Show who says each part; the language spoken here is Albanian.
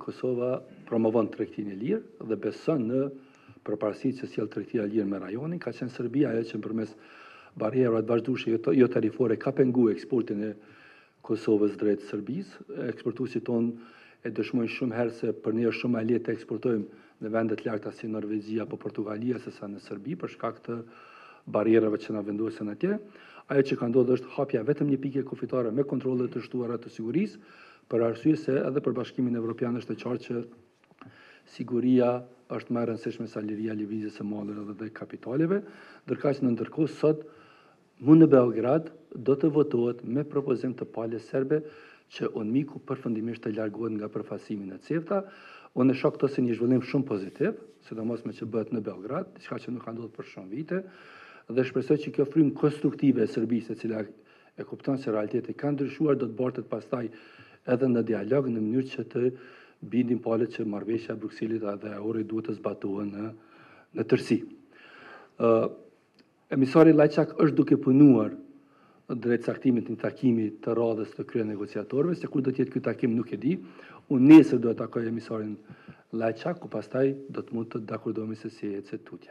Speaker 1: Kosova promovon tregtinë e lirë dhe beson në përparësitë që sjell tregtia e lirë me rajonin, ka qenë Serbia ajo që përmes barrierave të vazhdueshme jotarifore ka penguar eksportin e Kosovës drejt Serbisë. Eksportuesit tonë e dëshmojnë shumë herë se për ne është shumë më lehtë të eksportojmë në vende të largëta si Norvegjia apo Portugalia sesa në Serbi për shkak të barrierave që na vendosen atje. Ajo që ka ndodhur është hapja vetëm një pike kufitare me kontrolle të shtuara të sigurisë Për arsye se edhe për Bashkimin Evropian është e qartë që siguria është më e rëndësishme sesa liria e lëvizjes së mallrave dhe dhe kapitaleve, ndërkaq në ndërkohë sot mu në Beograd do të votohet me propozim të palës serbe që UNMIK-u përfundimisht të largohet nga përfaqësimi në CEFTA. Unë e shoh këtë si një zhvillim shumë pozitiv, sidomos meqë bëhet në Beograd, diçka që nuk ka ndodhur për shumë vite, dhe shpresoj që kjo frymë konstruktive e Serbisë, e cila E kupton se realiteti ka ndryshuar, do të bartet pastaj edhe në dialog në mënyrë që të bindin palët që marrëveshja e Brukselit dhe e Ohrit duhet të zbatohen në në tërësi. Ë emisari Lajçak është duke punuar drejt caktimit të një takimi të radhës të kryenegociatorëve, se kur do të jetë ky takim nuk e di. Unë nesër do të takoj emisarin Lajçak, ku pastaj do të mund të dakordohemi se si ecet tutje.